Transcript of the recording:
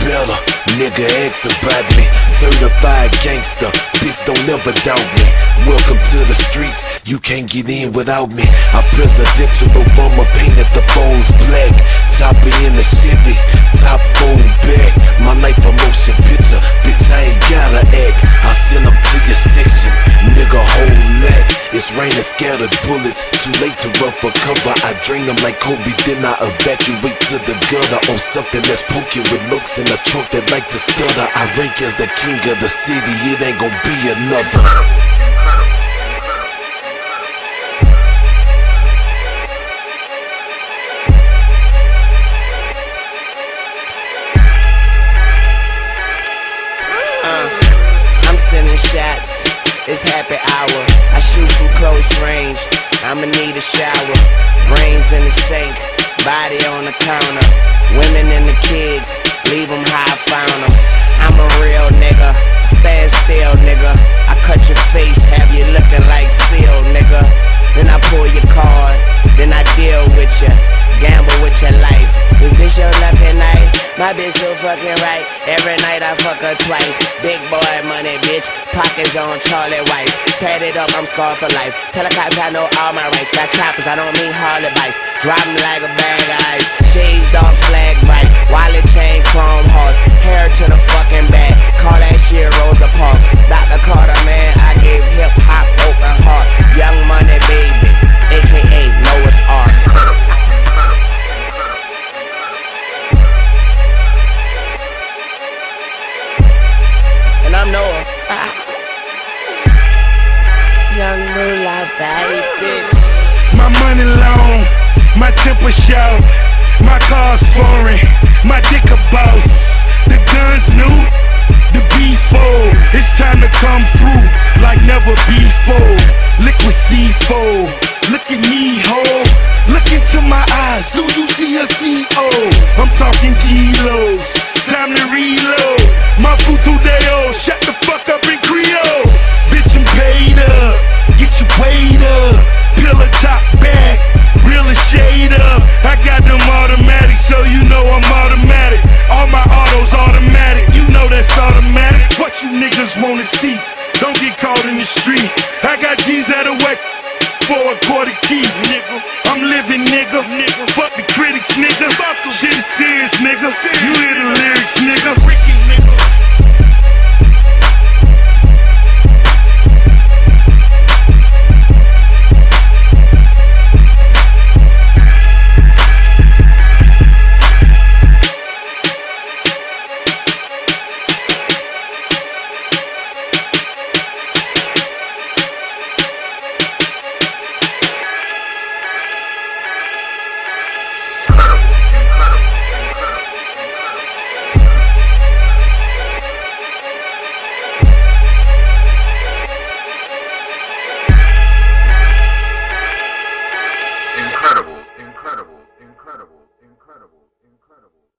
Better, nigga, ask about me. Certified gangster, bitch, don't ever doubt me. Welcome to the streets, you can't get in without me. I'm presidential Obama, painted the phones black. Chopper in the Chevy, top fold back. Scattered bullets, too late to run for cover. I drain them like Kobe, then I evacuate to the gutter on something that's poking with looks in a trunk that like to stutter. I rank as the king of the city, it ain't gon' be another. Uh, I'm sending shots. It's happy hour. I shoot from close range. I'ma need a shower. Brains in the sink. Body on the counter. Women and the kids. Leave them how I found them. My bitch so fucking right. Every night I fuck her twice. Big boy money, bitch. Pockets on Charlie White. Tatted up, I'm scarred for life. Tell I know all my rights. Got choppers, I don't mean Harley bikes. Drop like a bag of ice. Shades dark flag bright. Wallet chain Chrome Hearts. Hair to My money long, my temper show, my car's foreign, my dick a boss. The guns new, the B4. It's time to come through like never before. Nigga. You incredible, incredible, incredible.